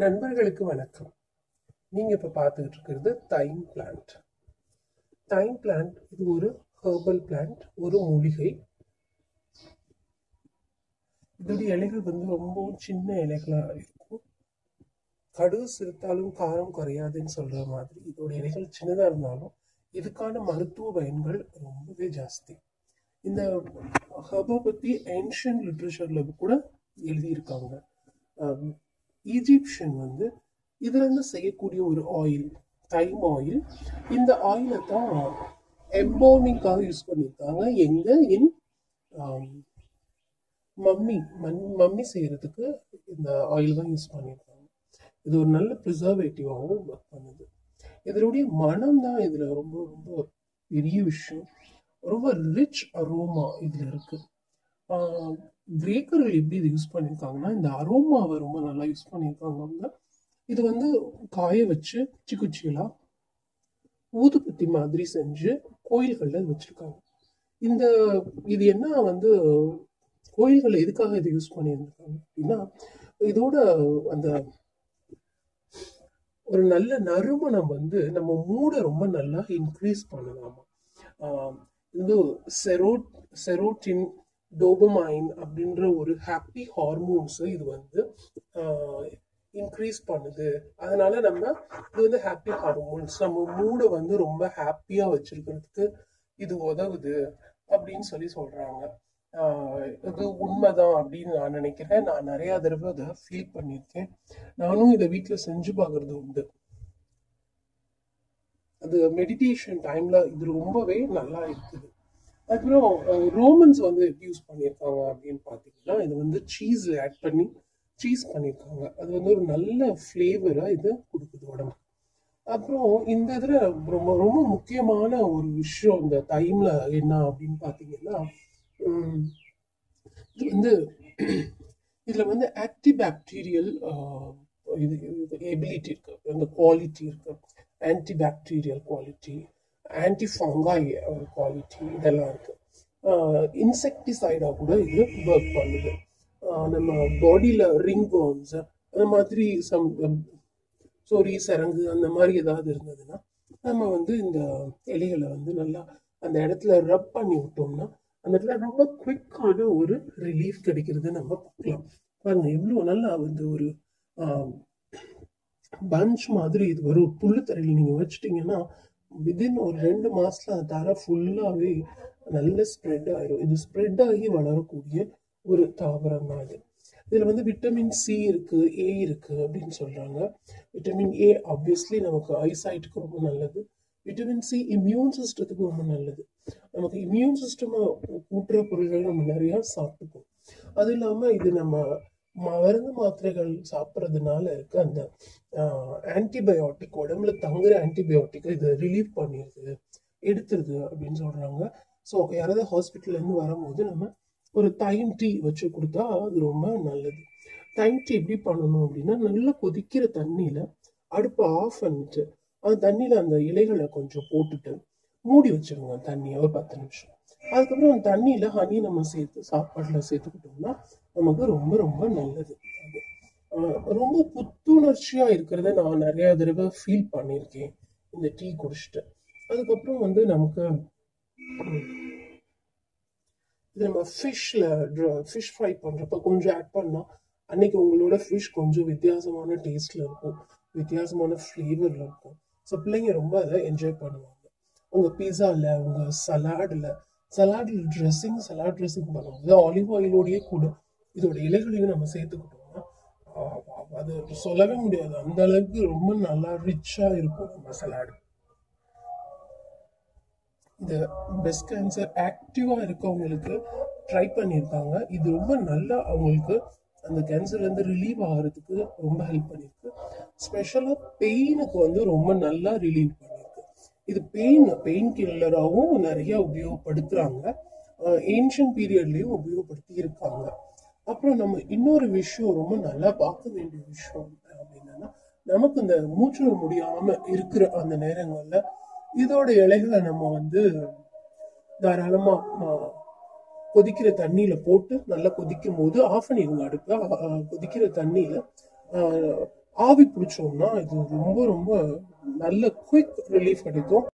நண்பர்களுக்கு வணக்கம். நீங்க இப்ப பார்த்துக்கிட்டு இருக்கிறது தைம் பிளான்ட். தைம் பிளான்ட் இது ஒரு ஹெர்பல் பிளான்ட் ஒரு மூலிகை. இதோடைய இலைகள் வந்து ரொம்பவும் சின்ன இலைகளா இருக்கும். கடுகு சிறுத்தாலும் காரம் குறையாதுன்னு சொல்ற மாதிரி இதோட இலைகள் சின்னதா இருந்தாலும் இதுக்கான மருத்துவ பயன்கள் ரொம்பவே ஜாஸ்தி. இந்த ஹெர்பை பத்தி ஏன்ஷியன் லிட்ரேச்சர்ல கூட எழுதியிருக்காங்க. ஈஜிப்ஷியன் வந்து இதுலேருந்து செய்யக்கூடிய ஒரு ஆயில் தைம் ஆயில் இந்த ஆயிலை தான் எம்போமிங்காக யூஸ் பண்ணியிருக்காங்க. எங்க? இன் மம்மி மண் மம்மி செய்கிறதுக்கு இந்த ஆயில் தான் யூஸ் பண்ணியிருக்காங்க. இது ஒரு நல்ல ப்ரிசர்வேட்டிவாகவும் ஒர்க் பண்ணுது. இதனுடைய மனம் தான் இதில் ரொம்ப ரொம்ப பெரிய விஷயம். ரொம்ப ரிச் அரோமா இதில் இருக்குது கிரேக்கர்கள் எப்படி இது யூஸ் பண்ணியிருக்காங்கன்னா இந்த அரோமாவை ரொம்ப நல்லா யூஸ் பண்ணியிருக்காங்க அவங்க. இது வந்து காய வச்சு குச்சி குச்சியெல்லாம் ஊதுபத்தி மாதிரி செஞ்சு கோயில்களில் வச்சுருக்காங்க. இந்த இது என்ன வந்து கோயில்களில் எதுக்காக இதை யூஸ் பண்ணியிருந்திருக்காங்க அப்படின்னா இதோட அந்த ஒரு நல்ல நறுமணம் வந்து நம்ம மூடை ரொம்ப நல்லா இன்க்ரீஸ் பண்ணலாமா? இது செரோட் செரோட்டின் டோபமைன் அப்படின்ற ஒரு ஹாப்பி ஹார்மோன்ஸை இது வந்து இன்க்ரீஸ் பண்ணுது. அதனால நம்ம இது வந்து ஹாப்பி ஹார்மோன்ஸ் நம்ம மூடை வந்து ரொம்ப ஹாப்பியாக வச்சிருக்கிறதுக்கு இது உதவுது அப்படின்னு சொல்லி சொல்கிறாங்க இது உண்மைதான் அப்படின்னு நான் நினைக்கிறேன். நான் நிறைய தடவை அதை ஃபீல் பண்ணியிருக்கேன். நானும் இதை வீட்டில் செஞ்சு பார்க்கறது உண்டு. அது மெடிடேஷன் டைம்ல இது ரொம்பவே நல்லா இருக்குது. அப்புறம் ரோமன்ஸ் வந்து யூஸ் பண்ணியிருக்காங்க அப்படின்னு பார்த்தீங்கன்னா இது வந்து சீஸ் ஆட் பண்ணி சீஸ் பண்ணியிருக்காங்க. அது வந்து ஒரு நல்ல ஃப்ளேவராக இது கொடுக்குது உடம்பு அப்புறம் இந்த இதில் ரொம்ப ரொம்ப முக்கியமான ஒரு விஷயம் இந்த டைமில் என்ன அப்படின்னு பார்த்தீங்கன்னா இது வந்து இதில் வந்து ஆன்டிபாக்டீரியல் இது எபிலிட்டி இருக்குது அந்த குவாலிட்டி இருக்குது antibacterial quality anti fungi quality இதெல்லாம் இருக்கு. இன்செக்டிசைடாக கூட இது ஒர்க் பண்ணுது. நம்ம பாடியில ரிங் worms அந்த மாதிரி சம் um, சொறி சரங்கு அந்த மாதிரி ஏதாவது இருந்ததுன்னா நம்ம வந்து இந்த இலைகளை வந்து நல்லா அந்த இடத்துல ரப் பண்ணி விட்டோம்னா அந்த இடத்துல ரொம்ப குவிக்கான ஒரு ரிலீஃப் கிடைக்கிறது நம்ம பார்க்கலாம். பாருங்க எவ்வளோ நல்லா வந்து ஒரு பஞ்ச் மாதிரி இது வரும். புல்லு தரையில் நீங்கள் வச்சுட்டிங்கன்னா விதின் ஒரு ரெண்டு மாசத்துல அந்த தரை ஃபுல்லாவே நல்ல ஸ்ப்ரெட் ஆயிரும். இது ஸ்ப்ரெட் ஆகி வளரக்கூடிய ஒரு தாவரம் தான் இது. இதுல வந்து விட்டமின் சி இருக்கு ஏ இருக்கு அப்படின்னு சொல்றாங்க. விட்டமின் ஏ ஆப்வியஸ்லி நமக்கு ஐசைட்டுக்கு ரொம்ப நல்லது. விட்டமின் சி இம்யூன் சிஸ்டத்துக்கு ரொம்ப நல்லது. நமக்கு இம்யூன் சிஸ்டம் கூட்டுற பொருள்கள் நம்ம நிறைய சாப்பிட்டுக்கோம் அது இல்லாம இது நம்ம மருந்து மாத்திரைகள் சாப்பிட்றதுனால இருக்க அந்த ஆன்டிபயோட்டிக் உடம்புல தங்குற ஆன்டிபயோட்டிக்கை இது ரிலீவ் பண்ணிடுது எடுத்துருது அப்படின்னு சொல்கிறாங்க ஸோ யாராவது ஹாஸ்பிட்டல்லேருந்து வரும்போது நம்ம ஒரு தைம் டீ வச்சு கொடுத்தா அது ரொம்ப நல்லது. தைம் டீ எப்படி பண்ணணும் அப்படின்னா நல்லா கொதிக்கிற தண்ணியில் அடுப்பை ஆஃப் பண்ணிட்டு அந்த தண்ணியில் அந்த இலைகளை கொஞ்சம் போட்டுட்டு மூடி வச்சிருங்க தண்ணியை ஒரு பத்து நிமிஷம். அதுக்கப்புறம் அந்த தண்ணியில் ஹனி நம்ம சேர்த்து சாப்பாட்டில் சேர்த்துக்கிட்டோம்னா நமக்கு ரொம்ப ரொம்ப நல்லது. அது ரொம்ப புத்துணர்ச்சியா இருக்கிறத நான் நிறைய தடவை ஃபீல் பண்ணியிருக்கேன். இந்த டீ குடிச்சிட்டு. அதுக்கப்புறம் வந்து நமக்கு இது நம்ம ஃபிஷ்ல ஃபிஷ் ஃப்ரை பண்றப்ப கொஞ்சம் ஆட் பண்ணா அன்னைக்கு உங்களோட ஃபிஷ் கொஞ்சம் வித்தியாசமான டேஸ்ட்ல இருக்கும். வித்தியாசமான ஃப்ளேவர்ல இருக்கும். ஸோ பிள்ளைங்க ரொம்ப அதை என்ஜாய் பண்ணுவாங்க. உங்க பீஸால உங்க சலாடில் சலாடில் ட்ரெஸ்ஸிங் சலாட் ட்ரெஸ்ஸிங் பண்ணுவாங்க. ஆலிவ் ஆயிலோடயே கூட. இதோட இலைகளையும் நம்ம சேர்த்துக்கிட்டோம்னா அது சொல்லவே முடியாது. அந்த அளவுக்கு ரொம்ப நல்லா ரிச்சா இருக்கும் நம்ம சலாடு இந்த பெஸ்ட் கேன்சர் ஆக்டிவா இருக்கவங்களுக்கு ட்ரை பண்ணியிருக்காங்க. இது ரொம்ப நல்லா அவங்களுக்கு அந்த கேன்சர்ல இருந்து ரிலீவ் ஆகிறதுக்கு ரொம்ப ஹெல்ப் பண்ணியிருக்கு. ஸ்பெஷலா பெயினுக்கு வந்து ரொம்ப நல்லா ரிலீவ் பண்ணியிருக்கு. இது பெயின் பெயின் கில்லராகவும் நிறைய உபயோகப்படுத்துறாங்க. ஏன்ஷியன் பீரியட்லயும் உபயோகப்படுத்தி இருக்காங்க அப்புறம் நம்ம இன்னொரு விஷயம் ரொம்ப நல்லா பார்க்க வேண்டிய விஷயம் அப்படின்னா நமக்கு இந்த மூச்சு முடியாம இருக்கிற அந்த நேரங்கள்ல இதோட இலைகளை நம்ம வந்து தாராளமா கொதிக்கிற தண்ணியில போட்டு நல்லா கொதிக்கும் போது ஆஃப் பண்ணிடுங்க அடுப்பை கொதிக்கிற தண்ணியில ஆவி பிடிச்சோம்னா இது ரொம்ப ரொம்ப நல்ல குயிக் ரிலீஃப் கிடைக்கும்.